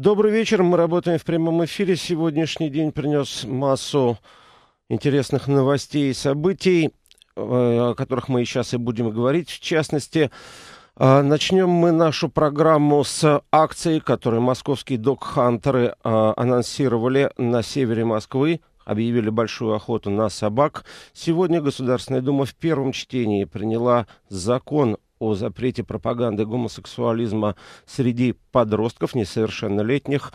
Добрый вечер. Мы работаем в прямом эфире. Сегодняшний день принес массу интересных новостей и событий, э, о которых мы сейчас и будем говорить. В частности, э, начнем мы нашу программу с акции, которую московские док-хантеры э, анонсировали на севере Москвы объявили большую охоту на собак. Сегодня Государственная Дума в первом чтении приняла закон о запрете пропаганды гомосексуализма среди подростков несовершеннолетних.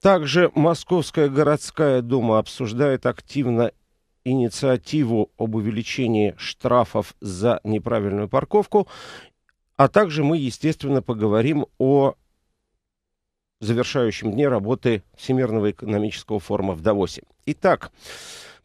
Также Московская городская дума обсуждает активно инициативу об увеличении штрафов за неправильную парковку. А также мы, естественно, поговорим о завершающем дне работы Всемирного экономического форума в Давосе. Итак,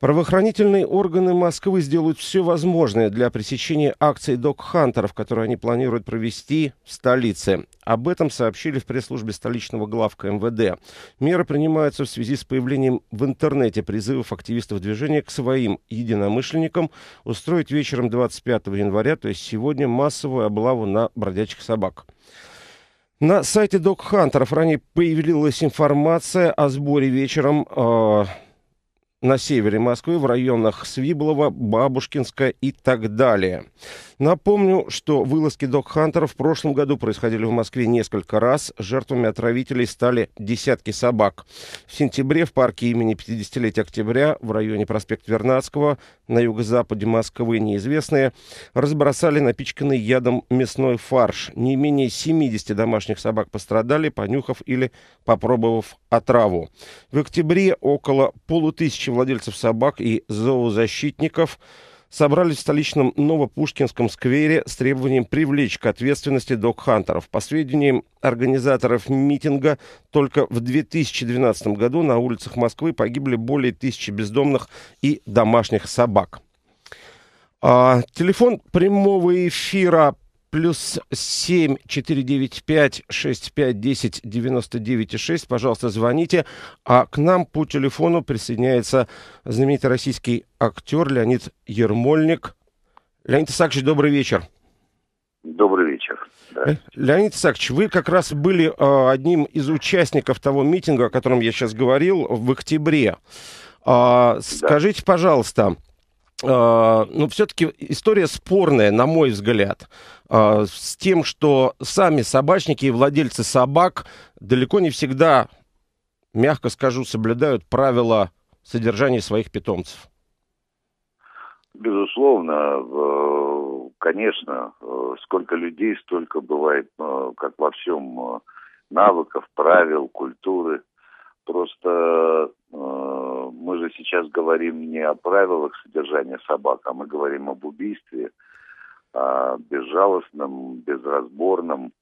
Правоохранительные органы Москвы сделают все возможное для пресечения акций док-хантеров, которые они планируют провести в столице. Об этом сообщили в пресс-службе столичного главка МВД. Меры принимаются в связи с появлением в интернете призывов активистов движения к своим единомышленникам устроить вечером 25 января, то есть сегодня, массовую облаву на бродячих собак. На сайте док-хантеров ранее появилась информация о сборе вечером э, на севере Москвы, в районах Свиблова, Бабушкинска и так далее. Напомню, что вылазки док-хантеров в прошлом году происходили в Москве несколько раз. Жертвами отравителей стали десятки собак. В сентябре в парке имени 50-летия октября в районе проспекта Вернадского на юго-западе Москвы неизвестные разбросали напичканный ядом мясной фарш. Не менее 70 домашних собак пострадали, понюхав или попробовав отраву. В октябре около полутысячи владельцев собак и зоозащитников собрались в столичном Новопушкинском сквере с требованием привлечь к ответственности док-хантеров. По сведениям организаторов митинга, только в 2012 году на улицах Москвы погибли более тысячи бездомных и домашних собак. А, телефон прямого эфира плюс семь четыре девять пять шесть пять десять девяносто девять и шесть. Пожалуйста, звоните. А к нам по телефону присоединяется знаменитый российский актер Леонид Ермольник. Леонид Исаакович, добрый вечер. Добрый вечер. Да. Э, Леонид Исаакович, вы как раз были э, одним из участников того митинга, о котором я сейчас говорил, в октябре. Э, да. Скажите, пожалуйста, ну, все-таки история спорная, на мой взгляд, uh, с тем, что сами собачники и владельцы собак далеко не всегда, мягко скажу, соблюдают правила содержания своих питомцев. Безусловно, конечно, э, сколько людей, столько бывает, э, как во всем, э, навыков, правил, культуры. Просто мы же сейчас говорим не о правилах содержания собак, а мы говорим об убийстве, о безжалостном, безразборном,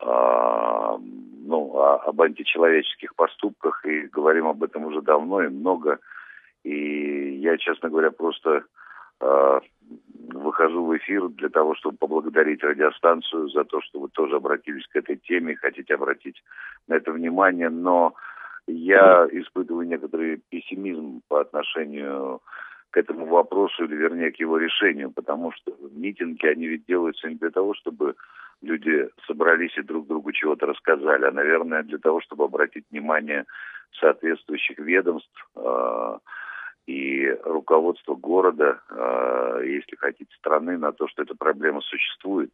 о, ну, о, об античеловеческих поступках, и говорим об этом уже давно и много. И я, честно говоря, просто э, выхожу в эфир для того, чтобы поблагодарить радиостанцию за то, что вы тоже обратились к этой теме, хотите обратить на это внимание, но я испытываю некоторый пессимизм по отношению к этому вопросу, или вернее к его решению, потому что митинги, они ведь делаются не для того, чтобы люди собрались и друг другу чего-то рассказали, а, наверное, для того, чтобы обратить внимание соответствующих ведомств э, и руководства города, э, если хотите, страны, на то, что эта проблема существует.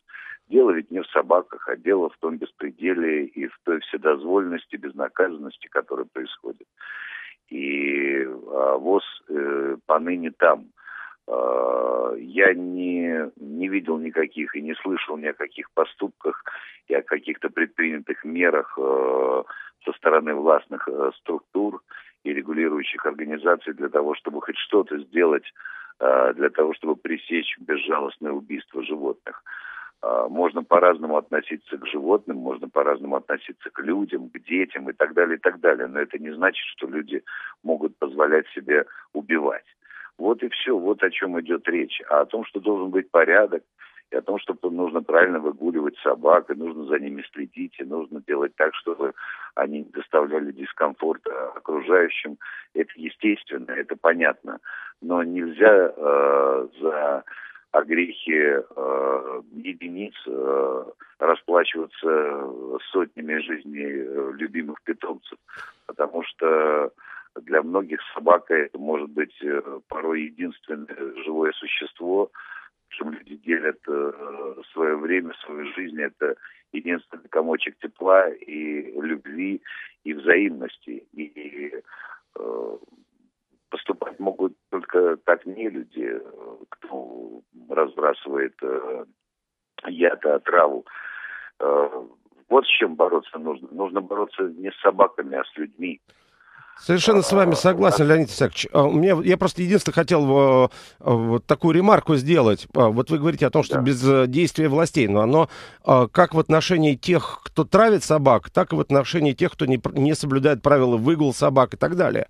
Дело ведь не в собаках, а дело в том беспределе и в той вседозволенности, безнаказанности, которая происходит. И а, ВОЗ э, поныне там. Э, я не, не видел никаких и не слышал ни о каких поступках и о каких-то предпринятых мерах э, со стороны властных э, структур и регулирующих организаций для того, чтобы хоть что-то сделать, э, для того, чтобы пресечь безжалостное убийство животных. А, можно по-разному относиться к животным, можно по-разному относиться к людям, к детям и так далее, и так далее. Но это не значит, что люди могут позволять себе убивать. Вот и все, вот о чем идет речь. А о том, что должен быть порядок, и о том, что нужно правильно выгуливать собак, и нужно за ними следить, и нужно делать так, чтобы они доставляли дискомфорта окружающим. Это естественно, это понятно. Но нельзя э, за о грехе э, единиц э, расплачиваться сотнями жизней э, любимых питомцев. что для многих собака это может быть порой единственное живое существо, чем люди делят свое время, свою жизнь. Это единственный комочек тепла и любви и взаимности. И э, поступать могут только так не люди, кто разбрасывает э, яд, а траву. Э, вот с чем бороться нужно. Нужно бороться не с собаками, а с людьми. Совершенно с вами согласен, Леонид Исаакович. А, меня, я просто единственное хотел э, вот такую ремарку сделать. А, вот вы говорите о том, что да. без э, действия властей, но оно а, как в отношении тех, кто травит собак, так и в отношении тех, кто не, не соблюдает правила выгул собак и так далее.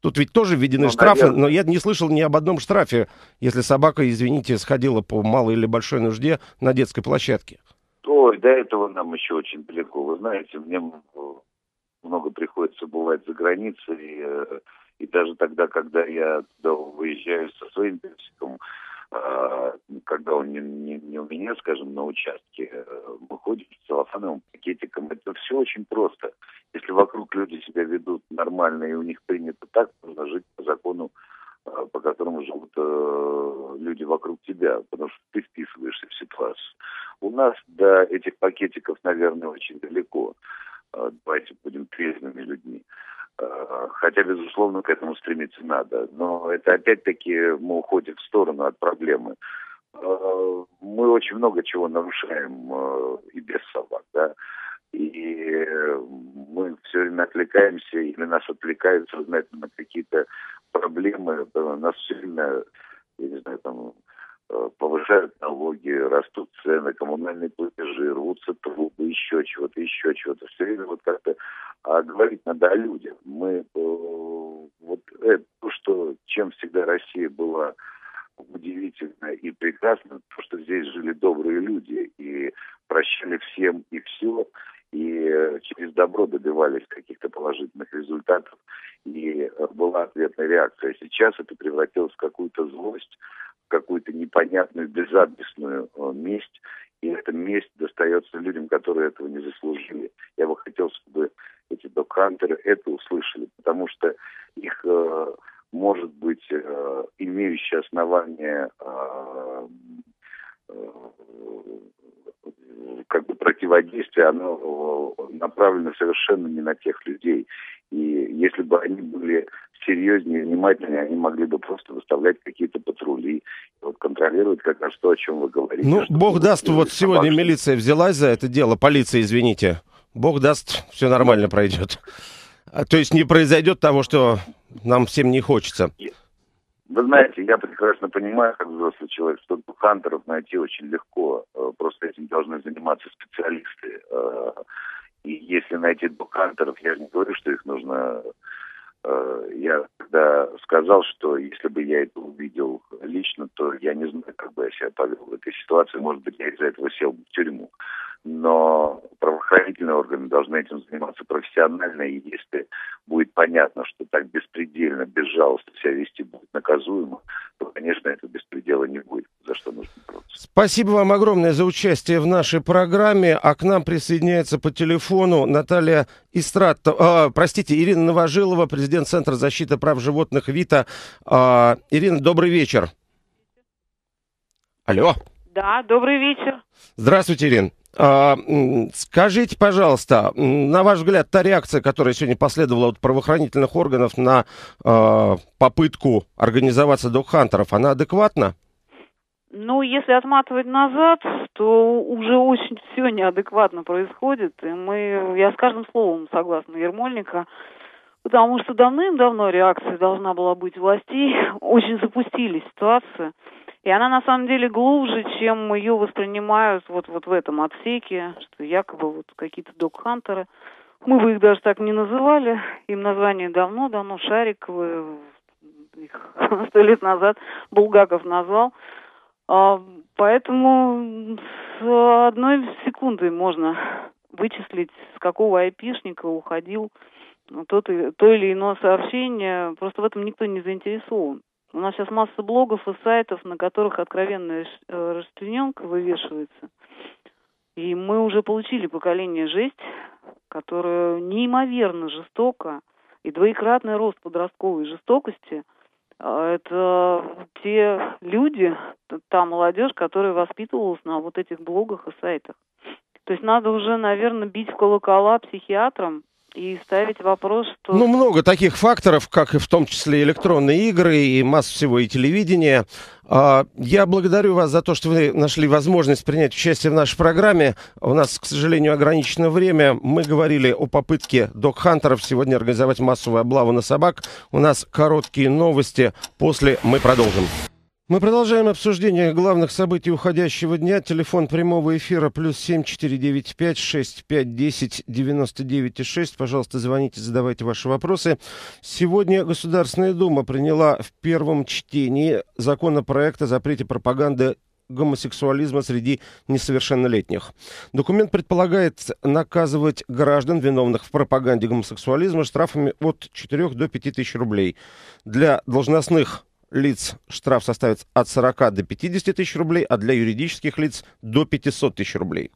Тут ведь тоже введены ну, штрафы, наверное. но я не слышал ни об одном штрафе, если собака, извините, сходила по малой или большой нужде на детской площадке. Ой, до этого нам еще очень далеко. Вы знаете, мне много приходится бывать за границей, э, и даже тогда, когда я туда выезжаю со своим персиком, э, когда он не, не, не у меня, скажем, на участке, э, мы ходим с целлофановым пакетиком. Это все очень просто. Если вокруг люди себя ведут нормально и у них принято так, нужно жить по закону, по которому живут люди вокруг тебя, потому что ты вписываешься в ситуацию. У нас до этих пакетиков, наверное, очень далеко. Э, давайте будем трезвыми людьми. Э, хотя, безусловно, к этому стремиться надо. Но это опять-таки мы уходим в сторону от проблемы. Э, мы очень много чего нарушаем и без собак, да. И мы все время отвлекаемся, или нас отвлекают сознательно на какие-то проблемы. Нас все время, я не знаю, там Э, повышают налоги, растут цены, коммунальные платежи, рвутся трубы, еще чего-то, еще чего-то. Все время вот как-то а говорить надо о людях. Мы э, вот это то, что чем всегда Россия была удивительно и прекрасно, то, что здесь жили добрые люди и прощали всем и все, и через добро добивались каких-то положительных результатов, и была ответная реакция. Сейчас это превратилось в какую-то злость, какую-то непонятную, безадресную э, месть, и эта месть достается людям, которые этого не заслужили. Я бы хотел, чтобы эти докхантеры это услышали, потому что их, э, может быть, э, имеющие основания как бы противодействие, оно направлено совершенно не на тех людей. И если бы они были серьезнее, внимательнее, они могли бы просто выставлять какие-то патрули, вот, контролировать как раз то, о чем вы говорите. Ну, бог даст, вот сегодня милиция взялась за это дело, полиция, извините. Бог даст, все нормально пройдет. А, то есть не произойдет того, что нам всем не хочется. Вы знаете, я прекрасно понимаю, как взрослый человек, что хантеров найти очень легко. Э, просто этим должны заниматься специалисты. Э, и если найти докхантеров, я не говорю, что их нужно Э, я тогда сказал, что если бы я это увидел лично, то я не знаю, как бы я себя повел в этой ситуации. Может быть, я из-за этого сел бы в тюрьму. Но правоохранительные органы должны этим заниматься профессионально, и если будет понятно, что так беспредельно, безжалостно себя вести будет наказуемо, то, конечно, этого беспредела не будет, за что нужно бороться. Спасибо вам огромное за участие в нашей программе. А к нам присоединяется по телефону Наталья Истратова, э, простите, Ирина Новожилова, президент Центра защиты прав животных ВИТА. Э, Ирина, добрый вечер. Алло. Да, добрый вечер. Здравствуйте, Ирина. А, скажите, пожалуйста, на ваш взгляд, та реакция, которая сегодня последовала от правоохранительных органов на а, попытку организоваться док-хантеров, она адекватна? Ну, если отматывать назад, то уже очень все неадекватно происходит. И мы, я с каждым словом согласна Ермольника, потому что давным-давно реакция должна была быть властей. Очень запустили ситуацию. И она на самом деле глубже, чем ее воспринимают вот, вот в этом отсеке, что якобы вот какие-то док-хантеры. Мы бы их даже так не называли, им название давно-давно Шариковы, их сто лет назад Булгаков назвал. А, поэтому с одной секунды можно вычислить, с какого айпишника уходил тот, то или иное сообщение. Просто в этом никто не заинтересован. У нас сейчас масса блогов и сайтов, на которых откровенная э, расчлененка вывешивается. И мы уже получили поколение жесть, которое неимоверно жестоко и двоекратный рост подростковой жестокости а, – это те люди, та молодежь, которая воспитывалась на вот этих блогах и сайтах. То есть надо уже, наверное, бить в колокола психиатрам и ставить вопрос, что... Ну, много таких факторов, как и в том числе электронные игры и масса всего и телевидения. А, я благодарю вас за то, что вы нашли возможность принять участие в нашей программе. У нас, к сожалению, ограничено время. Мы говорили о попытке док-хантеров сегодня организовать массовую облаву на собак. У нас короткие новости. После мы продолжим. Мы продолжаем обсуждение главных событий уходящего дня. Телефон прямого эфира плюс семь четыре девять пять шесть пять десять девяносто девять и шесть. Пожалуйста, звоните, задавайте ваши вопросы. Сегодня Государственная Дума приняла в первом чтении законопроект о запрете пропаганды гомосексуализма среди несовершеннолетних. Документ предполагает наказывать граждан, виновных в пропаганде гомосексуализма, штрафами от 4 до 5 тысяч рублей. Для должностных лиц штраф составит от 40 до 50 тысяч рублей, а для юридических лиц до 500 тысяч рублей.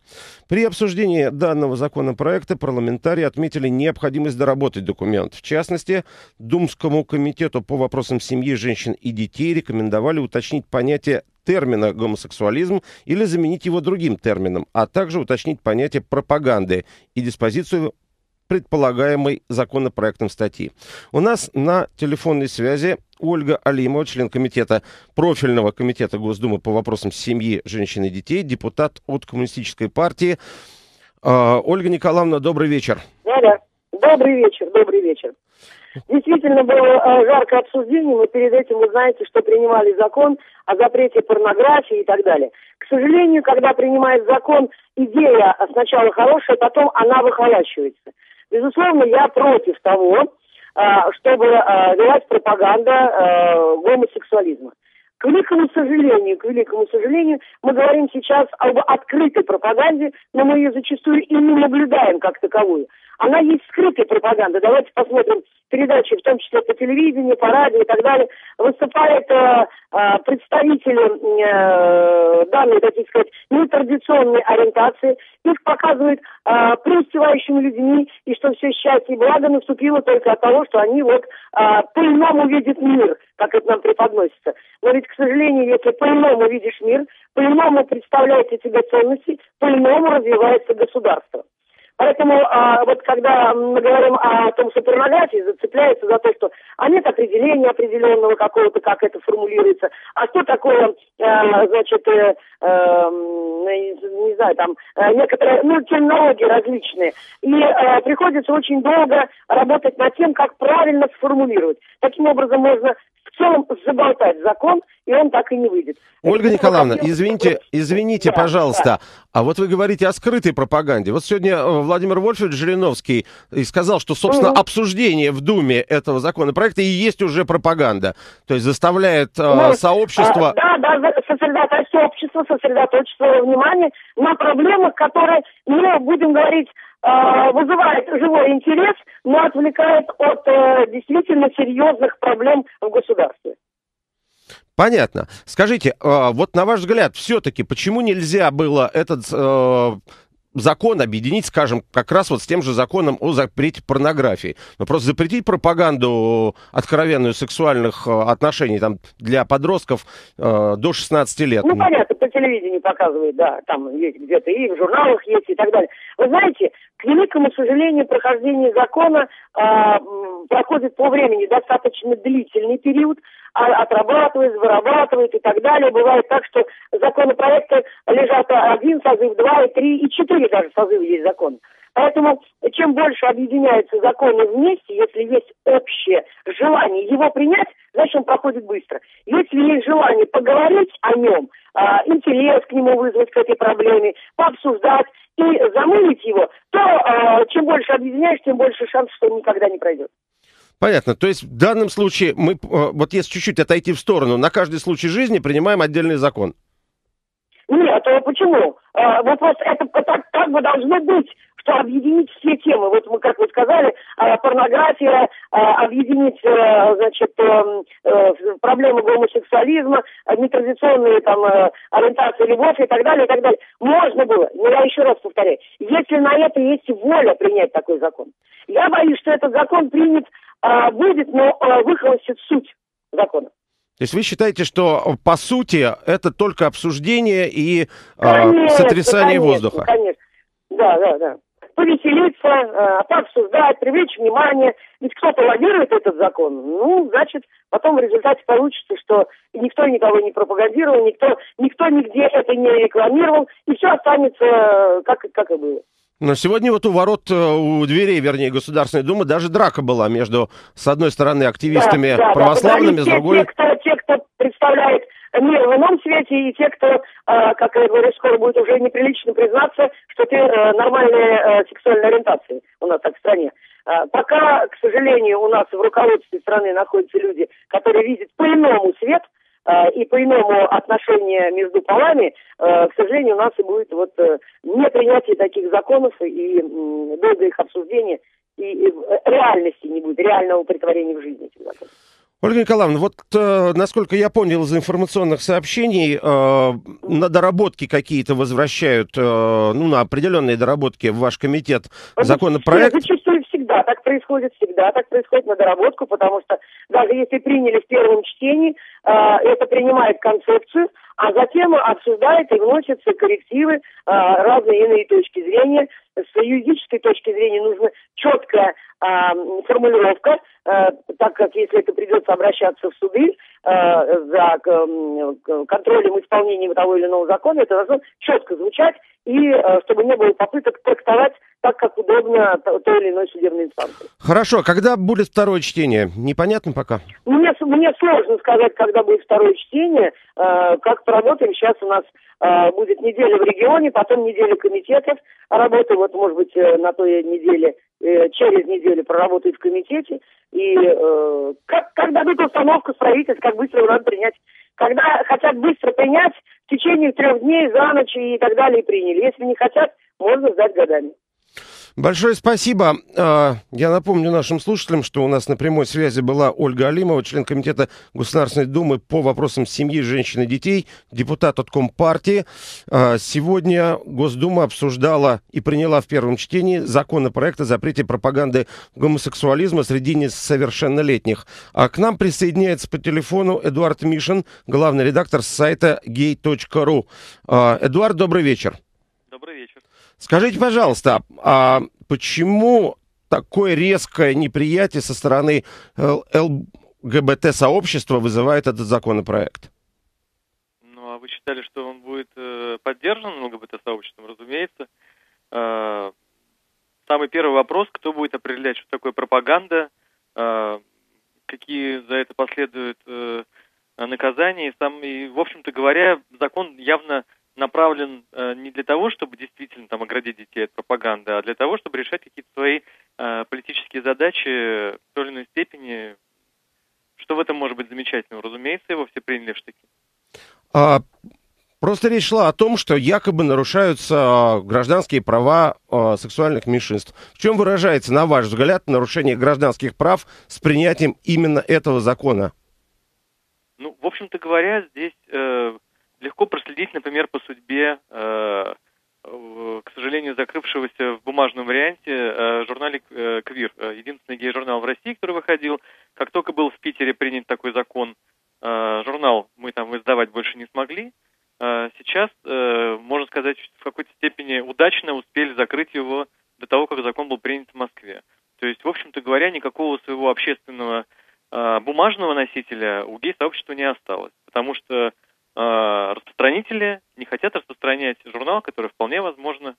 При обсуждении данного законопроекта парламентарии отметили необходимость доработать документ. В частности, Думскому комитету по вопросам семьи, женщин и детей рекомендовали уточнить понятие термина гомосексуализм или заменить его другим термином, а также уточнить понятие пропаганды и диспозицию предполагаемой законопроектом статьи. У нас на телефонной связи Ольга Алимова, член комитета, профильного комитета Госдумы по вопросам семьи, женщин и детей, депутат от Коммунистической партии. Э, Ольга Николаевна, добрый вечер. Добрый вечер, добрый вечер. Действительно было э, жаркое обсуждение. Мы перед этим, вы знаете, что принимали закон о запрете порнографии и так далее. К сожалению, когда принимает закон, идея сначала хорошая, потом она выхолачивается. Безусловно, я против того, а, чтобы а, велась пропаганда а, гомосексуализма. К великому сожалению, к великому сожалению, мы говорим сейчас об открытой пропаганде, но мы ее зачастую и не наблюдаем как таковую. Она есть скрытая пропаганда. Давайте посмотрим передачи, в том числе по телевидению, по радио и так далее. Выступают э, э, представители э, данной, так сказать, нетрадиционной ориентации. Их показывают э, преуспевающими людьми, и что все счастье и благо наступило только от того, что они вот э, по-иному видят мир, как это нам преподносится. Но ведь, к сожалению, если по-иному видишь мир, по-иному представляете себе ценности, по-иному развивается государство. Поэтому а, вот когда мы говорим о том, что порнография зацепляется за то, что а нет определения определенного какого-то, как это формулируется, а что такое, а, значит, э, э, не знаю, там, э, некоторые, ну, терминологии различные. И э, приходится очень долго работать над тем, как правильно сформулировать. Таким образом можно в целом заболтать закон, и он так и не выйдет. Ольга Это Николаевна, извините, извините, да, пожалуйста, да. а вот вы говорите о скрытой пропаганде. Вот сегодня э, Владимир Вольфович Жириновский сказал, что, собственно, угу. обсуждение в Думе этого законопроекта и есть уже пропаганда. То есть заставляет э, ну, сообщество... А, да, да, сосредоточить общество, сосредоточить свое внимание на проблемах, которые, ну, будем говорить, Э, вызывает живой интерес, но отвлекает от э, действительно серьезных проблем в государстве. Понятно. Скажите, э, вот на ваш взгляд, все-таки почему нельзя было этот закон объединить, скажем, как раз вот с тем же законом о запрете порнографии. Но просто запретить пропаганду откровенную сексуальных э, отношений там, для подростков э, до 16 лет. Ну, понятно, по телевидению показывают, да, там есть где-то и в журналах есть и так далее. Вы знаете, к великому сожалению, прохождение закона э, проходит по времени достаточно длительный период, а, отрабатывает, вырабатывает и так далее. Бывает так, что законопроекты лежат один созыв, два и три, и четыре даже созыва есть закон. Поэтому чем больше объединяются законы вместе, если есть общее желание его принять, значит он проходит быстро. Если есть желание поговорить о нем, а, интерес к нему вызвать, к этой проблеме, пообсуждать и замылить его, то а, чем больше объединяешь, тем больше шансов, что он никогда не пройдет. Понятно. То есть в данном случае мы, э, вот если чуть-чуть отойти в сторону, на каждый случай жизни принимаем отдельный закон. Нет, а почему? А, вопрос, это так, так бы должно быть, что объединить все темы. Вот мы, как вы сказали, а, порнография, а, объединить, а, значит, а, проблемы гомосексуализма, нетрадиционные там ориентации, любовь и так далее, и так далее. Можно было, но я еще раз повторяю, если на это есть воля принять такой закон. Я боюсь, что этот закон принят а, будет, но а, выхолостит суть закона. То есть вы считаете, что по сути это только обсуждение и конечно, сотрясание конечно, воздуха? Конечно, да, да, да повеселиться, пообсуждать, привлечь внимание. Ведь кто-то лоббирует этот закон, ну, значит, потом в результате получится, что никто никого не пропагандировал, никто, никто нигде это не рекламировал, и все останется э, как, как и было. Но сегодня вот у ворот, э, у дверей, вернее, Государственной Думы даже драка была между, с одной стороны, активистами да, да, православными, да, с другой... Те, кто, те, кто представляет мир в ином свете, и те, кто, э, как я говорю, скоро будет уже неприлично признаться, что ты э, нормальная сексуальной ориентации у нас так в стране. Пока, к сожалению, у нас в руководстве страны находятся люди, которые видят по-иному свет, э, и по-иному отношения между полами, э, к сожалению, у нас и будет вот э, непринятие таких законов и долгое их обсуждение, и, и реальности не будет, реального притворения в жизни этих законов. Ольга Николаевна, вот э, насколько я понял из информационных сообщений, э, на доработки какие-то возвращают, э, ну, на определенные доработки в ваш комитет законопроект. Зачастую всегда так происходит, всегда так происходит на доработку, потому что даже если приняли в первом чтении, э, это принимает концепцию, а затем обсуждает и вносятся коррективы, э, разные иные точки зрения. С юридической точки зрения нужна четкая э, формулировка, э, так как если это придется обращаться в суды э, за э, контролем исполнения того или иного закона, это должно четко звучать и э, чтобы не было попыток трактовать так, как удобно той или иной судебной инстанции. Хорошо, когда будет второе чтение? Непонятно пока? Мне, мне сложно сказать, когда будет второе чтение. Э, как поработаем, сейчас у нас будет неделя в регионе, потом неделя комитетов работы. Вот, может быть, э, на той неделе, э, через неделю проработает в комитете. И э, как, как дадут установку с правительства, как быстро его надо принять. Когда хотят быстро принять, в течение трех дней, за ночь и так далее приняли. Если не хотят, можно ждать годами. Большое спасибо. А, я напомню нашим слушателям, что у нас на прямой связи была Ольга Алимова, член Комитета Государственной Думы по вопросам семьи, женщин и детей, депутат от Компартии. А, сегодня Госдума обсуждала и приняла в первом чтении законопроект о запрете пропаганды гомосексуализма среди несовершеннолетних. А к нам присоединяется по телефону Эдуард Мишин, главный редактор сайта gay.ru. А, Эдуард, добрый вечер. Скажите, пожалуйста, а почему такое резкое неприятие со стороны ЛГБТ-сообщества вызывает этот законопроект? Ну, а вы считали, что он будет э, поддержан ЛГБТ-сообществом? Разумеется. Э, самый первый вопрос, кто будет определять, что такое пропаганда, э, какие за это последуют э, наказания. И, сам, и, в общем-то говоря, закон явно направлен э, не для того, чтобы действительно там оградить детей от пропаганды, а для того, чтобы решать какие-то свои э, политические задачи в той или иной степени. Что в этом может быть замечательного? Разумеется, его все приняли в штыки. А, просто речь шла о том, что якобы нарушаются а, гражданские права а, сексуальных меньшинств. В чем выражается, на ваш взгляд, нарушение гражданских прав с принятием именно этого закона? Ну, в общем-то говоря, здесь э, легко проследить, например, по судьбе, э, к сожалению, закрывшегося в бумажном варианте э, журнале э, «Квир», э, единственный гей-журнал в России, который выходил. Как только был в Питере принят такой закон, журнал мы там издавать больше не смогли. Сейчас, можно сказать, в какой-то степени удачно успели закрыть его до того, как закон был принят в Москве. То есть, в общем-то говоря, никакого своего общественного бумажного носителя у гей-сообщества не осталось. Потому что распространители не хотят распространять журнал, который вполне возможно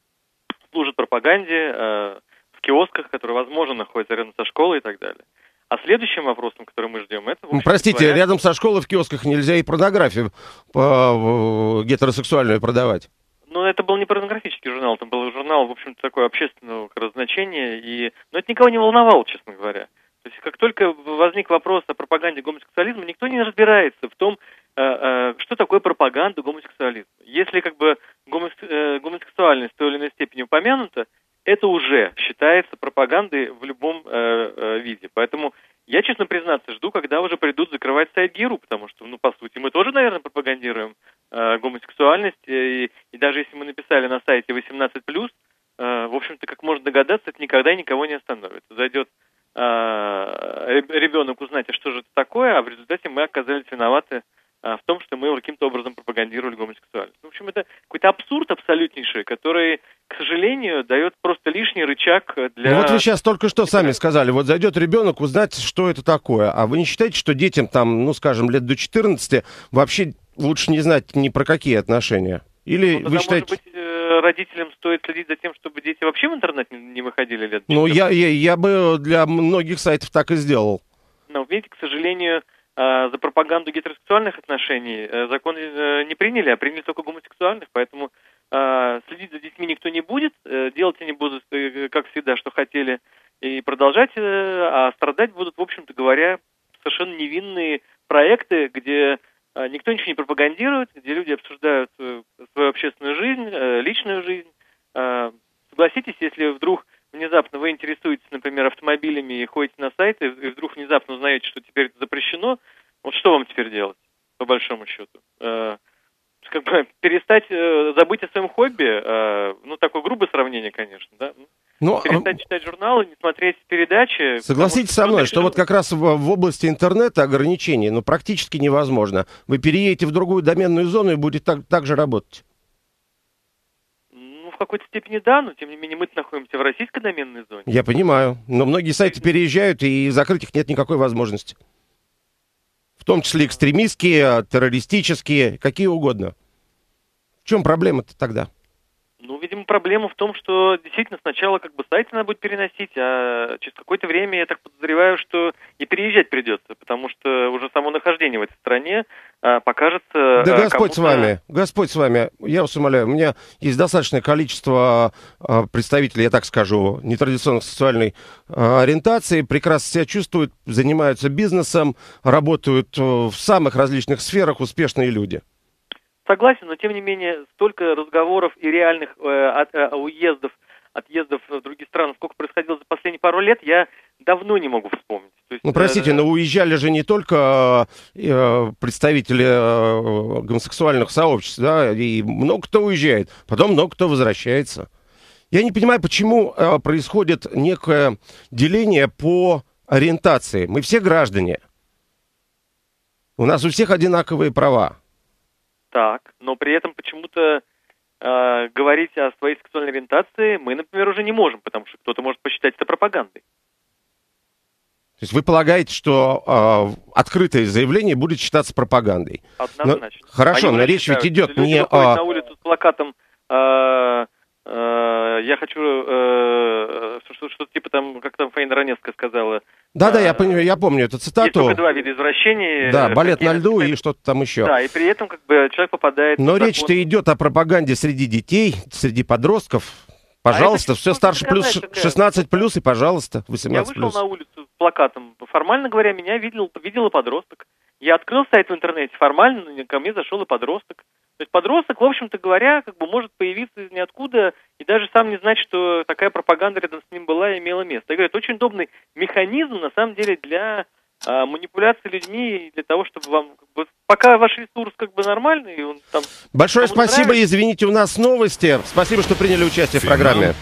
служит пропаганде э, в киосках, который, возможно, находится рядом со школой и так далее. А следующим вопросом, который мы ждем, это... Простите, говоря... рядом со школой в киосках нельзя и порнографию по, гетеросексуальную продавать. Ну, это был не порнографический журнал, это был журнал, в общем-то, такое общественного значения, и... но это никого не волновало, честно говоря. То есть, как только возник вопрос о пропаганде гомосексуализма, никто не разбирается в том, Э, э, что такое пропаганда гомосексуализма. Если как бы э, гомосексуальность в той или иной степени упомянута, это уже считается пропагандой в любом э, виде. Поэтому я, честно признаться, жду, когда уже придут закрывать сайт ГИРУ, потому что, ну, по сути, мы тоже, наверное, пропагандируем э, гомосексуальность, и, и даже если мы написали на сайте 18+, э, в общем-то, как можно догадаться, это никогда никого не остановит. Зайдет э, ребенок узнать, а что же это такое, а в результате мы оказались виноваты в том, что мы каким-то образом пропагандировали гомосексуальность. В общем, это какой-то абсурд абсолютнейший, который, к сожалению, дает просто лишний рычаг для... Ну вот вы сейчас только что сами сказали, вот зайдет ребенок узнать, что это такое, а вы не считаете, что детям там, ну, скажем, лет до 14 вообще лучше не знать ни про какие отношения? Или ну, вы считаете... Может быть, э, родителям стоит следить за тем, чтобы дети вообще в интернет не выходили лет Ну, я, я, я бы для многих сайтов так и сделал. Но, видите, к сожалению, за пропаганду гетеросексуальных отношений э, закон не приняли, а приняли только гомосексуальных, поэтому следить за детьми никто не будет, делать они будут, как всегда, что хотели, и продолжать, а страдать будут, в общем-то говоря, совершенно невинные проекты, где а, никто ничего не пропагандирует, где люди обсуждают свою, общественную жизнь, э, личную жизнь. А, согласитесь, если вдруг внезапно вы интересуетесь, например, автомобилями и ходите на сайты, и вдруг внезапно узнаете, что теперь это запрещено, вот что вам теперь делать, по большому счету? А, как бы перестать э, забыть о своем хобби, ну, такое грубое сравнение, конечно, да, ну, перестать читать журналы, не смотреть передачи. Согласитесь со мной, что вот как раз в, в области интернета ограничений, ну, практически невозможно. Вы переедете в другую доменную зону и будете так, так же работать. В какой-то степени да, но тем не менее мы находимся в российской доменной зоне. Я понимаю, но многие сайты переезжают, и закрыть их нет никакой возможности. В том числе экстремистские, террористические, какие угодно. В чем проблема-то тогда? Ну, видимо, проблема в том, что действительно сначала как бы сайты надо будет переносить, а через какое-то время я так подозреваю, что и переезжать придется, потому что уже само нахождение в этой стране а, покажется... Да а, Господь с вами, Господь с вами, я вас умоляю, у меня есть достаточное количество а, представителей, я так скажу, нетрадиционной сексуальной а, ориентации, прекрасно себя чувствуют, занимаются бизнесом, работают в самых различных сферах успешные люди. Согласен, но тем не менее столько разговоров и реальных э, от, э, уездов, отъездов в другие страны, сколько происходило за последние пару лет, я давно не могу вспомнить. То есть, ну, простите, э... но уезжали же не только э, представители э, гомосексуальных сообществ, да, и много кто уезжает, потом много кто возвращается. Я не понимаю, почему э, происходит некое деление по ориентации. Мы все граждане. У нас у всех одинаковые права. Так, но при этом почему-то э, говорить о своей сексуальной ориентации мы, например, уже не можем, потому что кто-то может посчитать это пропагандой. То есть вы полагаете, что э, открытое заявление будет считаться пропагандой? Однозначно. Но, хорошо, Они но речь ведь идет не о... на улицу с плакатом э, Э, я хочу э, что-то типа там, как там Фаина Раневская сказала. Да-да, я, понимаю, я помню эту цитату. Есть только два вида извращений. Да, балет на льду и что-то там еще. Да, и при этом как бы человек попадает... Но речь-то идет о пропаганде среди детей, среди подростков. Пожалуйста, а все старше плюс 16 плюс и, пожалуйста, 18 плюс. Я вышел на улицу с плакатом. Формально говоря, меня видел, видела подросток. Я открыл сайт в интернете, формально ко мне зашел и подросток. То есть подросток, в общем-то говоря, как бы может появиться из ниоткуда и даже сам не знать, что такая пропаганда рядом с ним была и имела место. Я говорю, это очень удобный механизм, на самом деле, для а, манипуляции людьми, для того, чтобы вам, как бы, пока ваш ресурс как бы нормальный, он там... Большое спасибо, нравится. извините, у нас новости. Спасибо, что приняли участие в программе.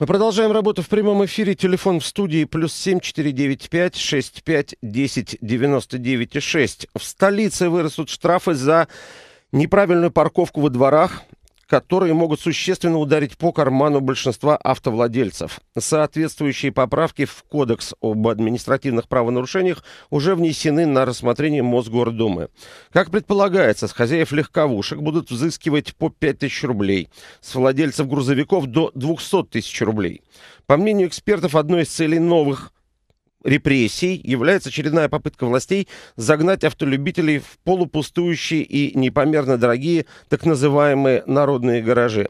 Мы продолжаем работу в прямом эфире. Телефон в студии плюс семь четыре девять пять шесть пять десять девяносто девять и шесть. В столице вырастут штрафы за неправильную парковку во дворах, которые могут существенно ударить по карману большинства автовладельцев. Соответствующие поправки в Кодекс об административных правонарушениях уже внесены на рассмотрение Мосгордумы. Как предполагается, с хозяев легковушек будут взыскивать по 5000 рублей, с владельцев грузовиков до 200 тысяч рублей. По мнению экспертов, одной из целей новых репрессий является очередная попытка властей загнать автолюбителей в полупустующие и непомерно дорогие так называемые народные гаражи.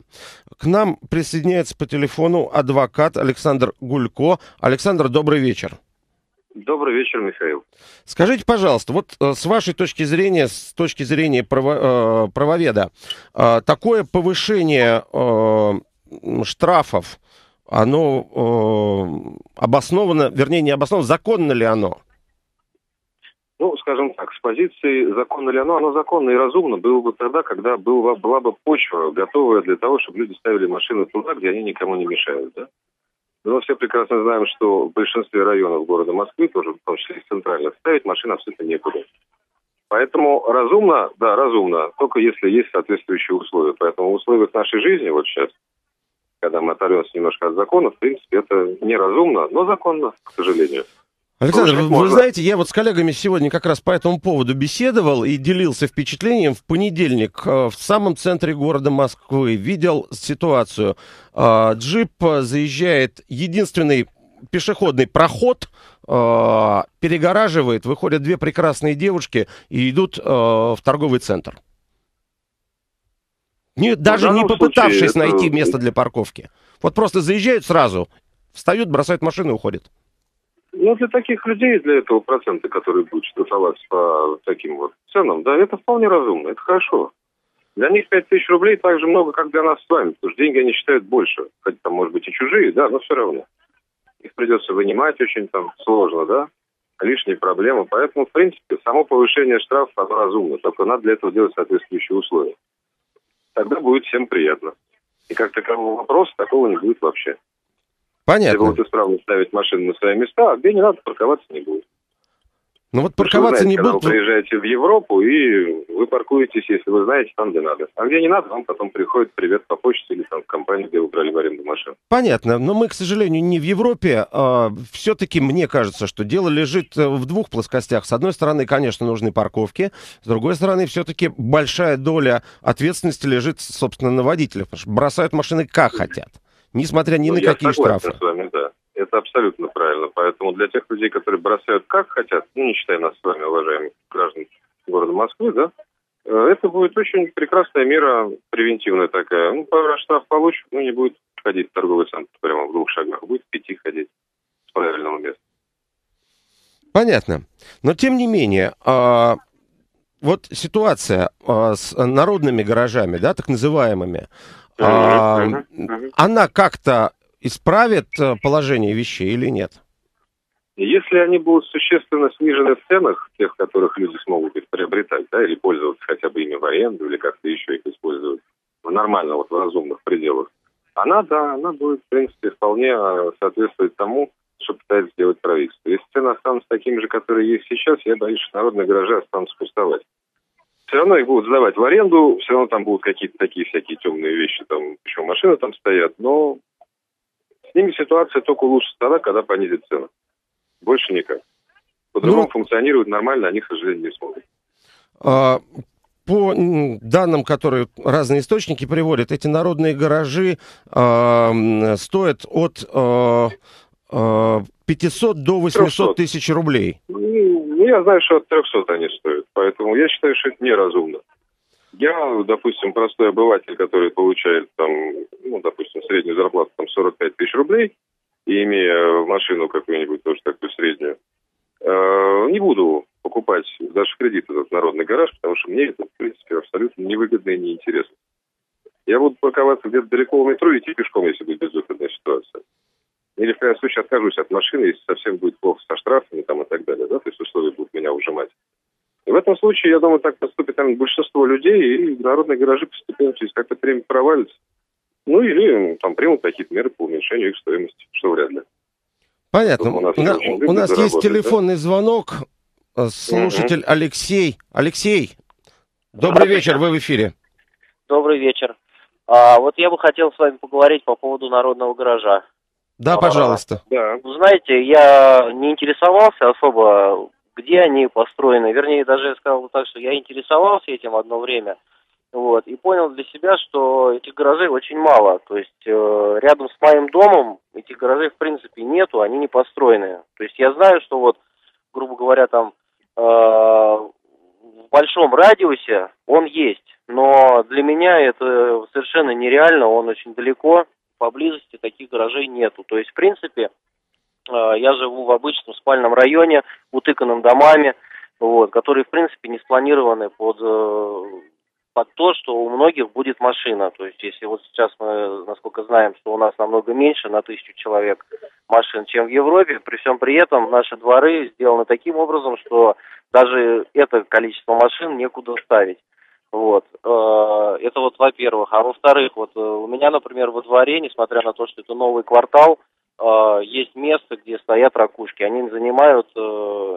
К нам присоединяется по телефону адвокат Александр Гулько. Александр, добрый вечер. Добрый вечер, Михаил. Скажите, пожалуйста, вот э, с вашей точки зрения, с точки зрения право, э, правоведа, э, такое повышение штрафов оно э, обосновано, вернее, не обосновано, законно ли оно? Ну, скажем так, с позиции законно ли оно, оно законно и разумно было бы тогда, когда был, была бы почва готовая для того, чтобы люди ставили машины туда, где они никому не мешают, да? Но все прекрасно знаем, что в большинстве районов города Москвы, тоже в том числе и центральных, ставить машин абсолютно некуда. Поэтому разумно, да, разумно, только если есть соответствующие условия. Поэтому в условиях нашей жизни вот сейчас, когда мы оторвемся немножко от закона, в принципе, это неразумно, но законно, к сожалению. Александр, вы, вы знаете, я вот с коллегами сегодня как раз по этому поводу беседовал и делился впечатлением. В понедельник э, в самом центре города Москвы видел ситуацию. Э, джип заезжает, единственный пешеходный проход э, перегораживает, выходят две прекрасные девушки и идут в торговый центр. Не, даже не попытавшись случае, найти это... место для парковки. Вот просто заезжают сразу, встают, бросают машину и уходят. Ну, для таких людей, для этого процента, который будет штрафоваться по таким вот ценам, да, это вполне разумно, это хорошо. Для них 5 тысяч рублей так же много, как для нас с вами, потому что деньги они считают больше. Хотя там, может быть, и чужие, да, но все равно. Их придется вынимать очень там сложно, да, лишние проблемы. Поэтому, в принципе, само повышение штрафа, разумно. Только надо для этого делать соответствующие условия. Тогда будет всем приятно. И как такового вопроса такого не будет вообще. Понятно. Все будут исправно ставить машины на свои места, а где не надо, парковаться не будет. Ну вот парковаться знаете, не будут... Вы приезжаете в Европу, и вы паркуетесь, если вы знаете, там, где надо. А где не надо, вам потом приходит привет по почте или там в компанию, где вы брали в аренду машину. Понятно, но мы, к сожалению, не в Европе. А, все-таки мне кажется, что дело лежит э, в двух плоскостях. С одной стороны, конечно, нужны парковки. С другой стороны, все-таки большая доля ответственности лежит, собственно, на водителях, потому что бросают машины как хотят несмотря ни ну, на какие штрафы. с вами, да. Это абсолютно правильно. Поэтому для тех людей, которые бросают как хотят, ну, не считая нас с вами, уважаемых граждан города Москвы, да, э, это будет очень прекрасная мера превентивная такая. Ну, пару раз штраф получит, ну, не будет ходить в торговый центр прямо в двух шагах, будет в пяти ходить с правильного места. Понятно. Но, тем не менее, а, вот ситуация а, с народными гаражами, да, так называемыми, а, она как-то исправит э, положение вещей или нет? Если они будут существенно снижены в ценах, тех, которых люди смогут их приобретать, да, или пользоваться хотя бы ими в аренду, или как-то еще их использовать в нормально, вот в разумных пределах, она, да, она будет, в принципе, вполне э, соответствовать тому, что пытается сделать правительство. Если цены останутся такими же, которые есть сейчас, я боюсь, что народные гаражи останутся пустовать все равно их будут сдавать в аренду, все равно там будут какие-то такие всякие темные вещи, там еще машины там стоят, но с ними ситуация только улучшится тогда, когда понизит цены. Больше никак. По-другому ну, функционировать нормально они, к сожалению, не смогут. А, по данным, которые разные источники приводят, эти народные гаражи а, стоят от а, 500 до 800 тысяч рублей. Ну, я знаю, что от 300 они стоят, поэтому я считаю, что это неразумно. Я, допустим, простой обыватель, который получает там, ну, допустим, среднюю зарплату там 45 тысяч рублей, и имея машину какую-нибудь тоже такую среднюю, э, не буду покупать даже в кредит этот народный гараж, потому что мне это, в принципе, абсолютно невыгодно и неинтересно. Я буду парковаться где-то далеко у метро и идти пешком, если будет безвыходная ситуация. Или в крайнем случае откажусь от машины, если совсем будет плохо со штрафами там, и так далее, да, то есть условия будут меня ужимать. И в этом случае, я думаю, так поступит там большинство людей, и народные гаражи постепенно через какое-то время провалятся. Ну или там примут какие-то меры по уменьшению их стоимости, что вряд ли. Понятно. У нас, у, у нас есть телефонный да? звонок. Э, слушатель угу. Алексей. Алексей, добрый вечер, вы в эфире. Добрый вечер. А, вот я бы хотел с вами поговорить по поводу народного гаража. Да, пожалуйста. Да. Знаете, я не интересовался особо, где они построены. Вернее, даже я сказал так, что я интересовался этим одно время. Вот, и понял для себя, что этих гаражей очень мало. То есть э, рядом с моим домом этих гаражей в принципе нету, они не построены. То есть я знаю, что вот, грубо говоря, там э, в большом радиусе он есть. Но для меня это совершенно нереально, он очень далеко поблизости таких гаражей нету. То есть, в принципе, я живу в обычном спальном районе, утыканном домами, вот, которые, в принципе, не спланированы под, э, под то, что у многих будет машина. То есть, если вот сейчас мы, насколько знаем, что у нас намного меньше на тысячу человек машин, чем в Европе, при всем при этом наши дворы сделаны таким образом, что даже это количество машин некуда ставить. Вот. Э, это вот во-первых. А во-вторых, вот э, у меня, например, во дворе, несмотря на то, что это новый квартал, э, есть место, где стоят ракушки. Они занимают э,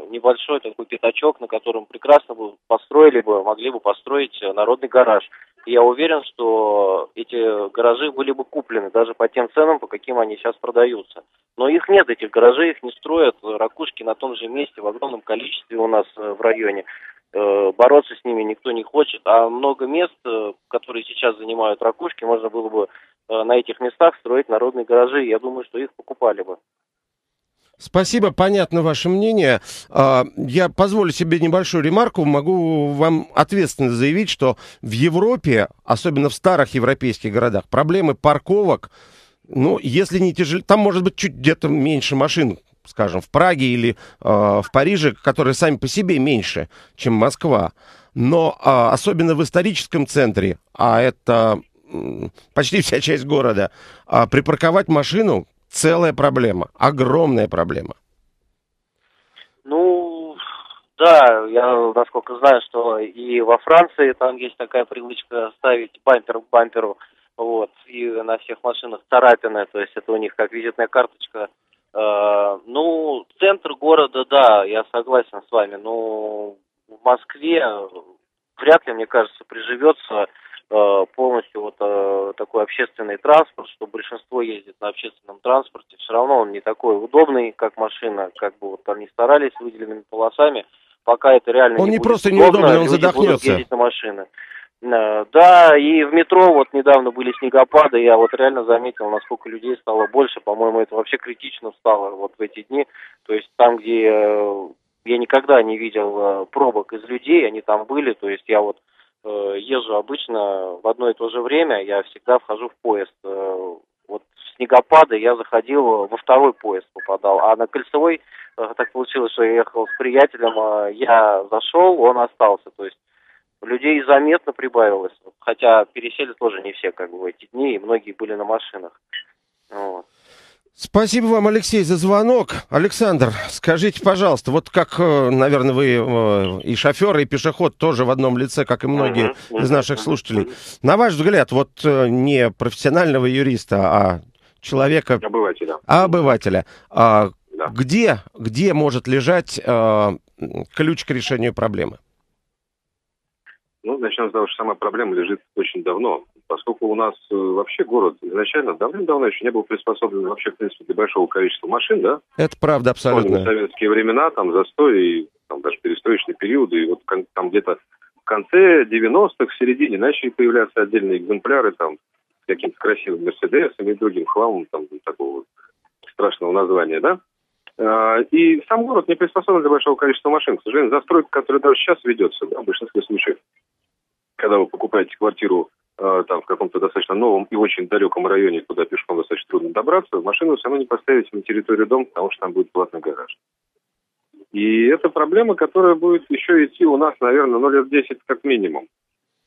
небольшой такой пятачок, на котором прекрасно бы построили бы, могли бы построить народный гараж. И я уверен, что эти гаражи были бы куплены даже по тем ценам, по каким они сейчас продаются. Но их нет, этих гаражей, их не строят. Ракушки на том же месте в огромном количестве у нас э, в районе. Э, бороться с ними никто не хочет. А много мест, э, которые сейчас занимают ракушки, можно было бы на этих местах строить народные гаражи. Я думаю, что их покупали бы. Спасибо, понятно ваше мнение. А, я позволю себе небольшую ремарку. Могу вам ответственно заявить, что в Европе, особенно в старых европейских городах, проблемы парковок, ну, если не тяжелее, там может быть чуть где-то меньше машин, скажем, в Праге или э, в Париже, которые сами по себе меньше, чем Москва. Но э, особенно в историческом центре, а это почти вся часть города, а припарковать машину целая проблема, огромная проблема. Ну, да, я насколько знаю, что и во Франции там есть такая привычка ставить бампер к бамперу, вот, и на всех машинах царапины, то есть это у них как визитная карточка. Э, ну, центр города, да, я согласен с вами, но в Москве вряд ли, мне кажется, приживется полностью вот э, такой общественный транспорт, что большинство ездит на общественном транспорте, все равно он не такой удобный, как машина, как бы вот они старались выделенными полосами, пока это реально он не, не будет просто удобно, неудобный, он задохнется. ездить на машины. Э, да, и в метро вот недавно были снегопады, я вот реально заметил, насколько людей стало больше, по-моему, это вообще критично стало вот в эти дни, то есть там, где я никогда не видел пробок из людей, они там были, то есть я вот Э, езжу обычно в одно и то же время, я всегда вхожу в поезд. Э, вот в снегопады я заходил во второй поезд попадал, а на кольцевой э, так получилось, что я ехал с приятелем, я зашел, он остался, то есть людей заметно прибавилось, хотя пересели тоже не все как бы в эти дни, и многие были на машинах. Вот. Спасибо вам, Алексей, за звонок. Александр, скажите, пожалуйста, вот как, э, наверное, вы э, и шофер, и пешеход тоже в одном лице, как и многие из наших слушателей. На ваш взгляд, вот э, не профессионального юриста, а человека... Обывателя. А обывателя. А да. где, где может лежать а, ключ к решению проблемы? Ну, начнем с того, что сама проблема лежит очень давно поскольку у нас э, вообще город изначально давным-давно еще не был приспособлен вообще, в принципе, для большого количества машин, да? Это правда, абсолютно. Помним советские времена, там, застой, и, там, даже перестроечные периоды, и вот там где-то в конце 90-х, в середине начали появляться отдельные экземпляры, там, с каким-то красивым Мерседесом и другим хламом, там, такого страшного названия, да? А, и сам город не приспособлен для большого количества машин. К сожалению, застройка, которая даже сейчас ведется, да, в большинстве случаев, когда вы покупаете квартиру там в каком-то достаточно новом и очень далеком районе, куда пешком достаточно трудно добраться, машину все равно не поставите на территорию дома, потому что там будет платный гараж. И это проблема, которая будет еще идти у нас, наверное, ну, лет 10 как минимум.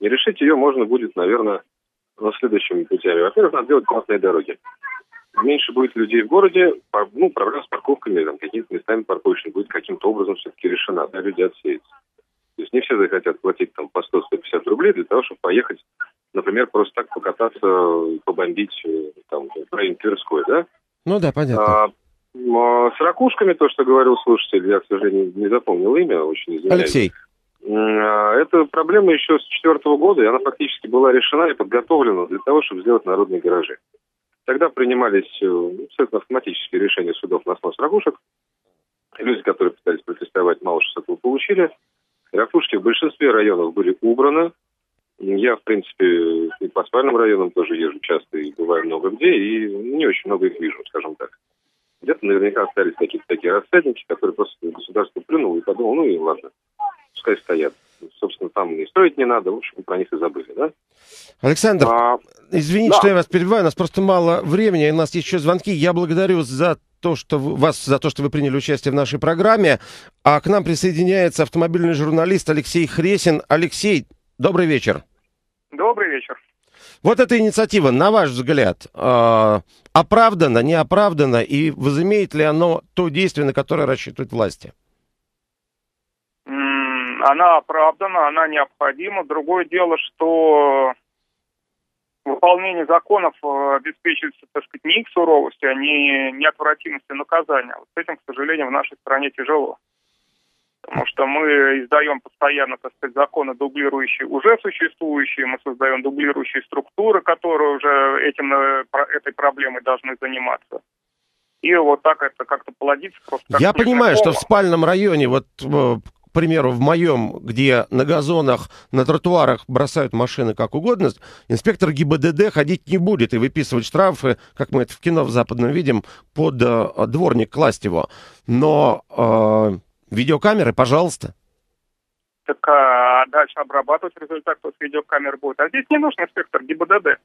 И решить ее можно будет, наверное, ну, следующими путями. Во-первых, надо делать платные дороги. Меньше будет людей в городе, ну, проблема с парковками, там, какими-то местами парковочными будет каким-то образом все-таки решена, да, люди отсеются. То есть не все захотят платить там по 100-150 рублей для того, чтобы поехать например, просто так покататься, побомбить э, там, в районе Тверской, да? Ну да, понятно. А, а, с ракушками, то, что говорил слушатель, я, к сожалению, не запомнил имя, очень извиняюсь. Алексей. А, это проблема еще с четвертого года, и она фактически была решена и подготовлена для того, чтобы сделать народные гаражи. Тогда принимались э, абсолютно автоматические решения судов на снос ракушек. Люди, которые пытались протестовать, мало что с этого получили. Ракушки в большинстве районов были убраны, я, в принципе, и по спальным районам тоже езжу часто и бываю много где, и не очень много их вижу, скажем так. Где-то наверняка остались какие-то такие рассадники, которые просто государство плюнуло и подумал, ну и ладно, пускай стоят. Собственно, там и строить не надо, в общем, про них и забыли, да? Александр, а, извините, да. что я вас перебиваю, у нас просто мало времени, у нас есть еще звонки. Я благодарю за то, что вы, вас за то, что вы приняли участие в нашей программе. А к нам присоединяется автомобильный журналист Алексей Хресин. Алексей, добрый вечер. Добрый вечер. Вот эта инициатива, на ваш взгляд, э, оправдана, не оправдана, и возымеет ли оно то действие, на которое рассчитывают власти? Она оправдана, она необходима. Другое дело, что выполнение законов э, обеспечивается, так сказать, не их суровостью, а не неотвратимостью наказания. Вот с этим, к сожалению, в нашей стране тяжело. Потому что мы издаем постоянно, так сказать, законы, дублирующие уже существующие, мы создаем дублирующие структуры, которые уже этим, э, этой проблемой должны заниматься. И вот так это как-то плодится просто. Я понимаю, что в спальном районе, вот э, примеру, в моем, где на газонах, на тротуарах бросают машины как угодно, инспектор ГИБДД ходить не будет и выписывать штрафы, как мы это в кино в западном видим, под э, дворник класть его. Но э, видеокамеры, пожалуйста. Так а дальше обрабатывать результат с видеокамер будет. А здесь не нужен инспектор ГИБДД.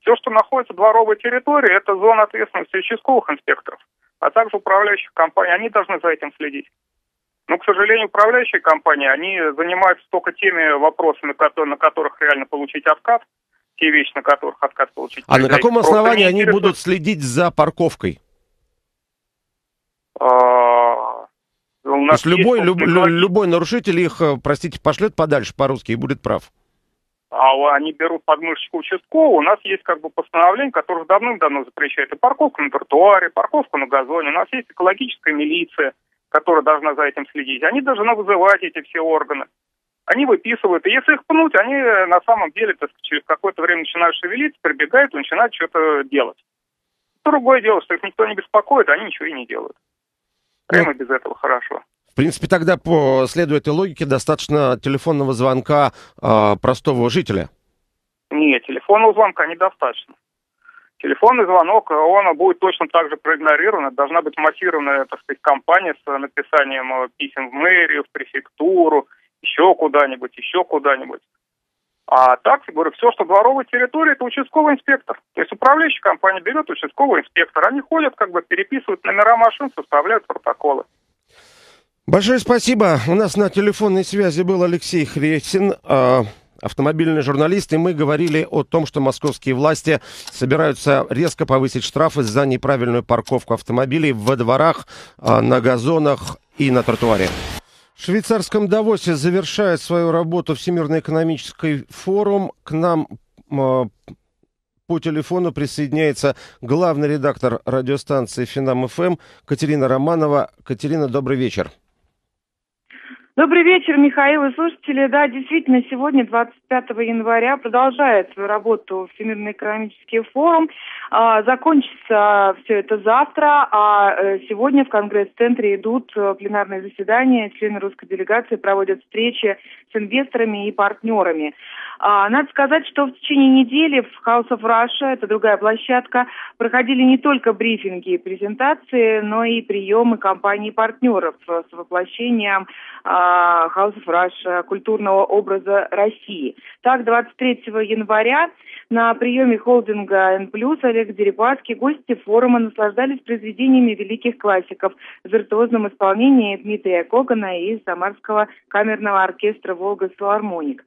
Все, что находится в дворовой территории, это зона ответственности участковых инспекторов, а также управляющих компаний. Они должны за этим следить. Но, к сожалению, управляющие компании, они занимаются только теми вопросами, на которых реально получить откат, те вещи, на которых откат получить. А на каком основании они будут следить за парковкой? А, То есть любой, люб, любой нарушитель их, э, простите, пошлет подальше по-русски и будет прав. А они берут подмышечку участкового. У нас есть как бы постановление, которое давным-давно запрещает и парковку на тротуаре, парковку на газоне. У нас есть экологическая милиция – которая должна за этим следить, они должны вызывать эти все органы. Они выписывают, и если их пнуть, они на самом деле так, через какое-то время начинают шевелиться, прибегают и начинают что-то делать. Другое дело, что их никто не беспокоит, они ничего и не делают. Прямо ну, без этого хорошо. В принципе, тогда по следуя этой логике достаточно телефонного звонка э, простого жителя. Нет, телефонного звонка недостаточно. Телефонный звонок, он будет точно так же проигнорирован. Должна быть массированная, так сказать, кампания с написанием э, писем в мэрию, в префектуру, еще куда-нибудь, еще куда-нибудь. А так, я говорю, все, что дворовая территория, это участковый инспектор. То есть управляющая компания берет участковый инспектор. Они ходят, как бы переписывают номера машин, составляют протоколы. Большое спасибо. У нас на телефонной связи был Алексей Хресин. Автомобильный журналист, и мы говорили о том, что московские власти собираются резко повысить штрафы за неправильную парковку автомобилей во дворах, а, на газонах и на тротуаре. В швейцарском Давосе завершает свою работу Всемирный экономический форум. К нам а, по телефону присоединяется главный редактор радиостанции Финам ФМ Катерина Романова. Катерина, добрый вечер. Добрый вечер, Михаил и слушатели. Да, действительно, сегодня, 25 января, продолжает свою работу Всемирный экономический форум. А, закончится все это завтра, а э, сегодня в Конгресс-центре идут э, пленарные заседания, члены русской делегации проводят встречи с инвесторами и партнерами. А, надо сказать, что в течение недели в House of Russia, это другая площадка, проходили не только брифинги и презентации, но и приемы компаний-партнеров с воплощением а, House of Russia, культурного образа России. Так, 23 января на приеме холдинга N+, Олег Дерипаски, гости форума наслаждались произведениями великих классиков в виртуозном исполнении Дмитрия Когана и Самарского камерного оркестра «Волга Филармоник».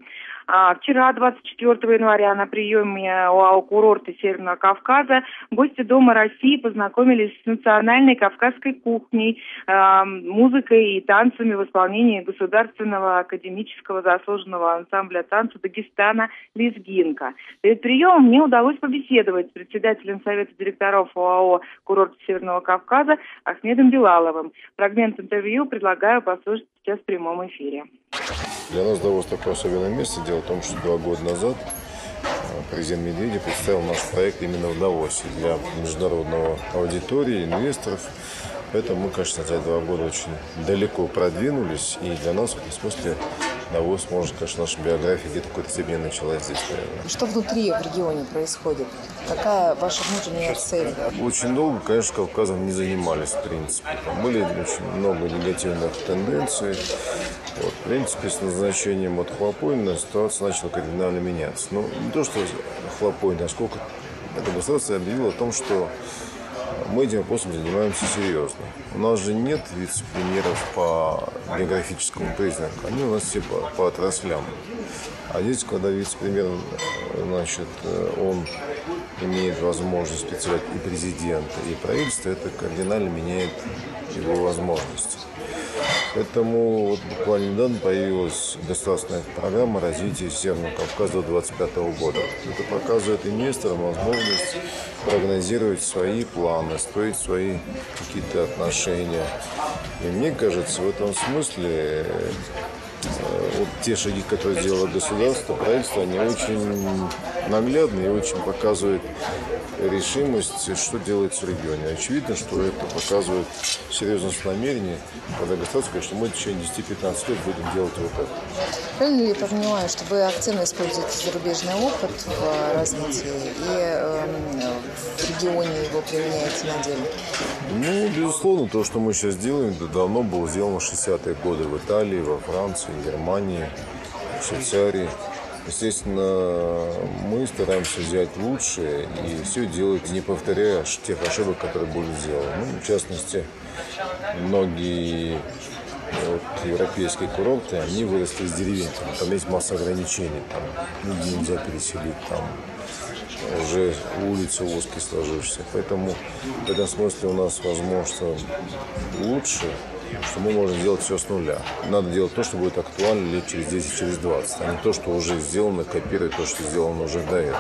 А, вчера, 24 января, на приеме ОАО «Курорты Северного Кавказа» гости Дома России познакомились с национальной кавказской кухней, э, музыкой и танцами в исполнении Государственного академического заслуженного ансамбля танца Дагестана «Лезгинка». Перед приемом мне удалось побеседовать с председателем Совета директоров ОАО «Курорты Северного Кавказа» Ахмедом Белаловым. Фрагмент интервью предлагаю послушать сейчас в прямом эфире. Для нас Давос такое особенное место. Дело в том, что два года назад э, президент Медведев представил наш проект именно в Давосе для международного аудитории, инвесторов. Поэтому мы, конечно, за два года очень далеко продвинулись. И для нас в смысле навоз, может, конечно, наша биография где-то какой-то степени началась здесь, наверное. Что внутри в регионе происходит? Какая ваша внутренняя цель? Очень долго, конечно, Кавказом не занимались, в принципе. Там были очень много негативных тенденций. Вот, в принципе, с назначением от Хлопойна ситуация начала кардинально меняться. Но не то, что Хлопойна, а сколько это государство объявило о том, что мы этим вопросом занимаемся серьезно. У нас же нет вице-премьеров по географическому признаку, они у нас все по, по отраслям. А здесь, когда вице-премьер, значит, он имеет возможность представлять и президента, и правительство, это кардинально меняет его возможности. Поэтому вот буквально недавно появилась государственная программа развития Северного Кавказа до 2025 года. Это показывает инвесторам возможность прогнозировать свои планы, строить свои какие-то отношения. И мне кажется, в этом смысле вот те шаги, которые сделало государство, правительство, они очень наглядные и очень показывают решимость, что делается в регионе. Очевидно, что это показывает серьезность намерений, когда государство говорит, что мы в течение 10-15 лет будем делать вот это. Правильно ли я понимаю, что вы активно используете зарубежный опыт в развитии и э, в регионе его применяете на деле? Ну, безусловно, то, что мы сейчас делаем, давно было сделано в 60-е годы в Италии, во Франции, в Германии, Швейцарии. Естественно, мы стараемся взять лучшее и все делать, не повторяя тех ошибок, которые были сделаны. Ну, в частности, многие вот, европейские курорты, они выросли из деревень. Там, там есть масса ограничений, там людей нельзя переселить, там уже улицы узкие сложившиеся. Поэтому в этом смысле у нас возможно лучше, что мы можем делать все с нуля. Надо делать то, что будет актуально лет через 10, через 20, а не то, что уже сделано, копировать то, что сделано уже до этого.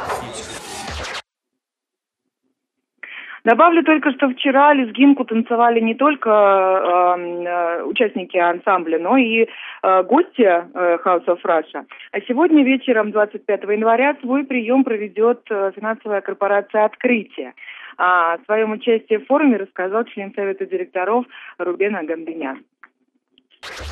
Добавлю только, что вчера лезгинку танцевали не только эм, э, участники ансамбля, но и э, гости э, House of Russia. А сегодня вечером, 25 января, свой прием проведет э, финансовая корпорация «Открытие». А о своем участии в форуме рассказал член Совета директоров Рубен Агамбинян.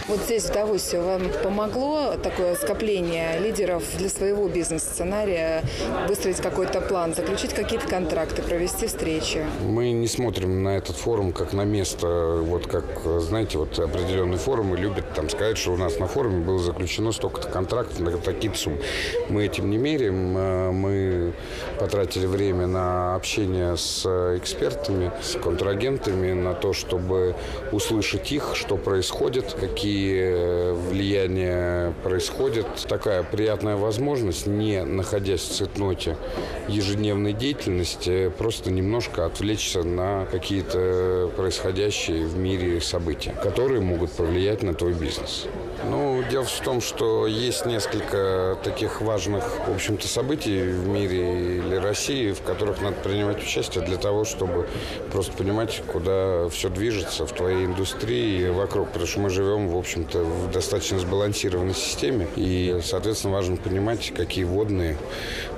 Вот здесь в Давосе вам помогло такое скопление лидеров для своего бизнес-сценария выстроить какой-то план, заключить какие-то контракты, провести встречи? Мы не смотрим на этот форум как на место, вот как, знаете, вот определенные форумы любят там сказать, что у нас на форуме было заключено столько-то контрактов на такие-то суммы. Мы этим не меряем, э, мы потратили время на общение с экспертами, с контрагентами, на то, чтобы услышать их, что происходит, какие э, влияния происходят. Такая приятная возможность, не находясь в цветноте ежедневной деятельности, просто немножко отвлечься на какие-то происходящие в мире события, которые могут повлиять на твой бизнес. Ну, дело в том, что есть несколько таких важных, в общем-то, событий в мире или России, в которых надо принимать участие для того, чтобы просто понимать, куда все движется в твоей индустрии и вокруг. Потому что мы живем, в общем-то, в достаточно сбалансированной системе. И, соответственно, важно понимать, какие водные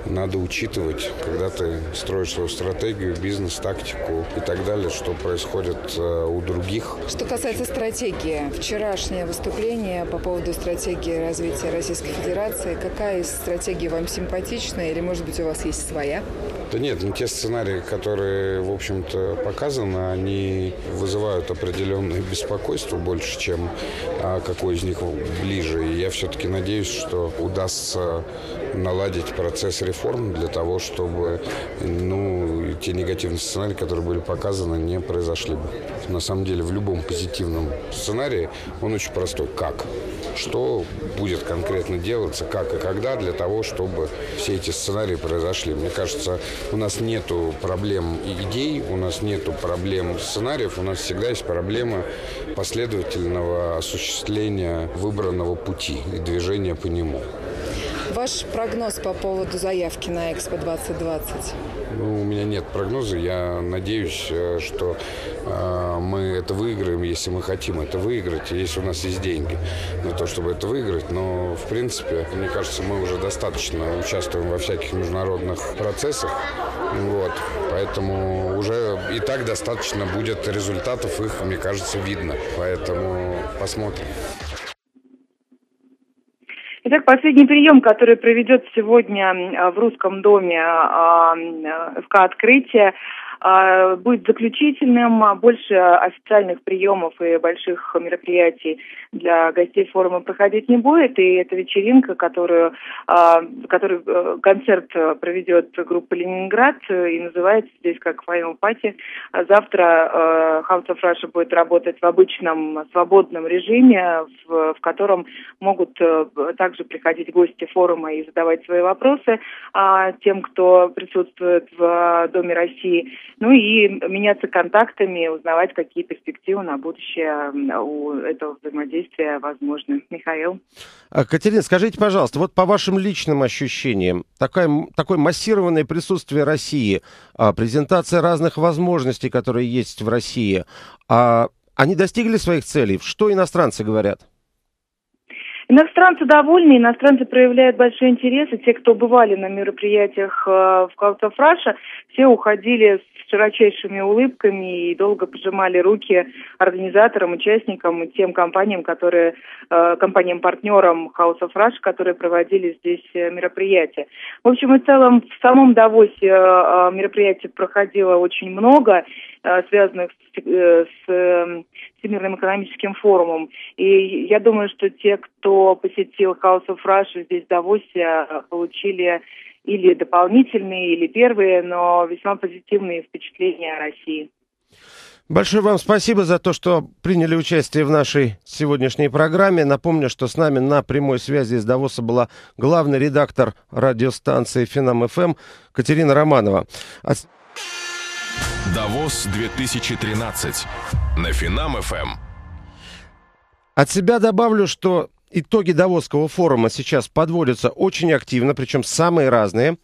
надо учитывать, когда ты строишь свою стратегию, бизнес-тактику и так далее, что происходит э, у других. Что касается стратегии, вчерашнее выступление по поводу стратегии развития Российской Федерации, какая из стратегий вам симпатична или, может быть, у вас есть своя? Да нет, ну те сценарии, которые, в общем-то, показаны, они вызывают определенное беспокойство больше, чем а, какой из них ближе. И я все-таки надеюсь, что удастся наладить процесс реформ для того, чтобы ну, те негативные сценарии, которые были показаны, не произошли бы. На самом деле в любом позитивном сценарии он очень простой. Как? Что будет конкретно делаться, как и когда для того, чтобы все эти сценарии произошли. Мне кажется, у нас нету проблем идей, у нас нету проблем сценариев, у нас всегда есть проблема последовательного осуществления выбранного пути и движения по нему. Ваш прогноз по поводу заявки на Экспо 2020? Ну, у меня нет прогноза. Я надеюсь, э, что э, мы это выиграем, если мы хотим это выиграть, если у нас есть деньги на то, чтобы это выиграть. Но, в принципе, мне кажется, мы уже достаточно участвуем во всяких международных процессах. Вот. Поэтому уже и так достаточно будет результатов, их, мне кажется, видно. Поэтому посмотрим. Итак, последний прием, который проведет сегодня в Русском доме ФК «Открытие», а, будет заключительным. Больше официальных приемов и больших мероприятий для гостей форума проходить не будет. И эта вечеринка, которую, а, который э, концерт проведет группа «Ленинград» и называется здесь как «Final Party». Завтра э, House of Russia будет работать в обычном свободном режиме, в, в котором могут э, также приходить гости форума и задавать свои вопросы а тем, кто присутствует в Доме России. Ну и меняться контактами, узнавать, какие перспективы на будущее у этого взаимодействия возможны. Михаил. А, Катерина, скажите, пожалуйста, вот по вашим личным ощущениям, такое, такое массированное присутствие России, а, презентация разных возможностей, которые есть в России, а они достигли своих целей? Что иностранцы говорят? Иностранцы довольны, иностранцы проявляют большой интерес, и те, кто бывали на мероприятиях э, в of Russia, все уходили с широчайшими улыбками и долго пожимали руки организаторам, участникам и тем компаниям, которые, э, компаниям-партнерам House of Russia, которые проводили здесь э, мероприятия. В общем и целом, в самом Давосе мероприятий проходило очень много, связанных с, с эм, Всемирным экономическим форумом. И я думаю, что те, кто посетил House of Russia здесь в Давосе, получили или дополнительные, или первые, но весьма позитивные впечатления о России. Большое вам спасибо за то, что приняли участие в нашей сегодняшней программе. Напомню, что с нами на прямой связи из Давоса была главный редактор радиостанции Финам ФМ Катерина Романова. Давос 2013 на Финам ФМ. От себя добавлю, что итоги Давосского форума сейчас подводятся очень активно, причем самые разные.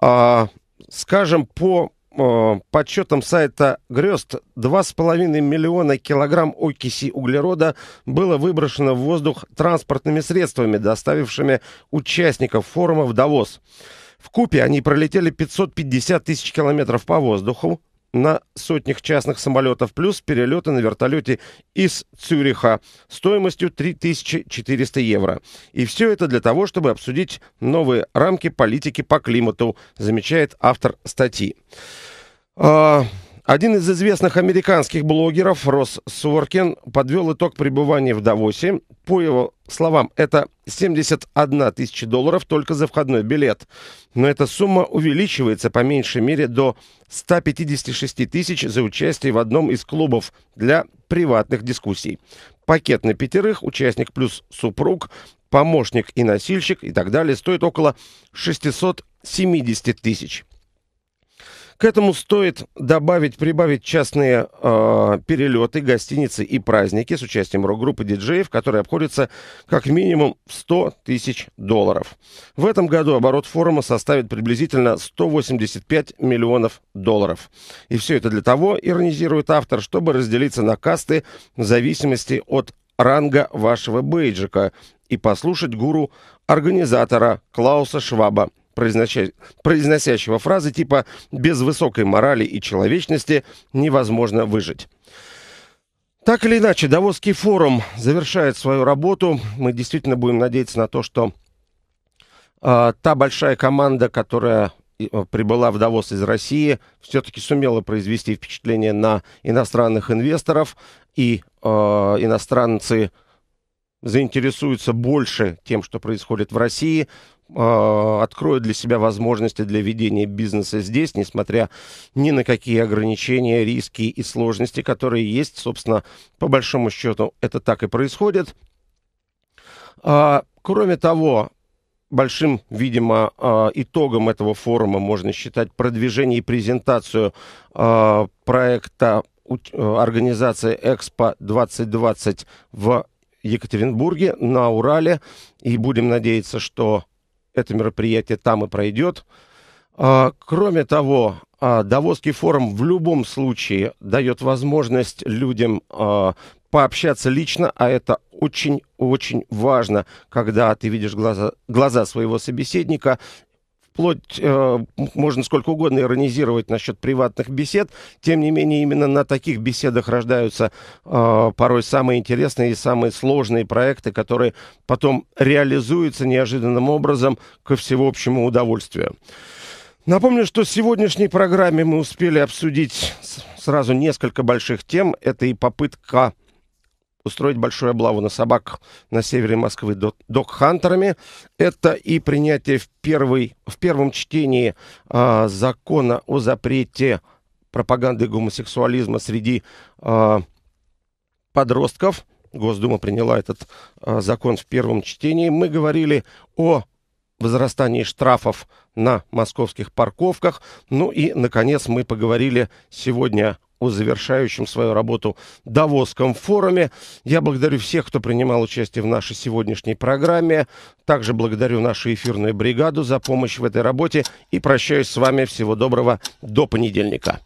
А, скажем, по а, подсчетам сайта Грёст, 2,5 миллиона килограмм окиси углерода было выброшено в воздух транспортными средствами, доставившими участников форума в Давос. В Купе они пролетели 550 тысяч километров по воздуху, на сотнях частных самолетов, плюс перелеты на вертолете из Цюриха стоимостью 3400 евро. И все это для того, чтобы обсудить новые рамки политики по климату, замечает автор статьи. Один из известных американских блогеров, Росс Соркин, подвел итог пребывания в Давосе. По его словам, это 71 тысяча долларов только за входной билет. Но эта сумма увеличивается по меньшей мере до 156 тысяч за участие в одном из клубов для приватных дискуссий. Пакет на пятерых, участник плюс супруг, помощник и носильщик и так далее стоит около 670 тысяч. К этому стоит добавить, прибавить частные э, перелеты, гостиницы и праздники с участием рок-группы диджеев, которые обходятся как минимум 100 тысяч долларов. В этом году оборот форума составит приблизительно 185 миллионов долларов. И все это для того, иронизирует автор, чтобы разделиться на касты в зависимости от ранга вашего бейджика и послушать гуру организатора Клауса Шваба – произносящего фразы типа «без высокой морали и человечности невозможно выжить». Так или иначе, Давосский форум завершает свою работу. Мы действительно будем надеяться на то, что э, та большая команда, которая прибыла в Давос из России, все-таки сумела произвести впечатление на иностранных инвесторов, и э, иностранцы заинтересуются больше тем, что происходит в России, э, откроют для себя возможности для ведения бизнеса здесь, несмотря ни на какие ограничения, риски и сложности, которые есть. Собственно, по большому счету это так и происходит. А, кроме того, большим, видимо, а, итогом этого форума можно считать продвижение и презентацию а, проекта организации Экспо 2020 в Екатеринбурге, на Урале. И будем надеяться, что это мероприятие там и пройдет. А, кроме того, а, Давосский форум в любом случае дает возможность людям а, пообщаться лично, а это очень-очень важно, когда ты видишь глаза, глаза своего собеседника вплоть э, можно сколько угодно иронизировать насчет приватных бесед, тем не менее именно на таких беседах рождаются э, порой самые интересные и самые сложные проекты, которые потом реализуются неожиданным образом ко всеобщему удовольствию. Напомню, что в сегодняшней программе мы успели обсудить сразу несколько больших тем. Это и попытка устроить большую облаву на собак на севере Москвы док-хантерами. Это и принятие в, первый, в первом чтении а, закона о запрете пропаганды гомосексуализма среди а, подростков. Госдума приняла этот а, закон в первом чтении. Мы говорили о возрастании штрафов на московских парковках. Ну и, наконец, мы поговорили сегодня о завершающем свою работу Давосском форуме. Я благодарю всех, кто принимал участие в нашей сегодняшней программе. Также благодарю нашу эфирную бригаду за помощь в этой работе и прощаюсь с вами. Всего доброго. До понедельника.